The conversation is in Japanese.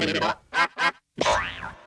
れば。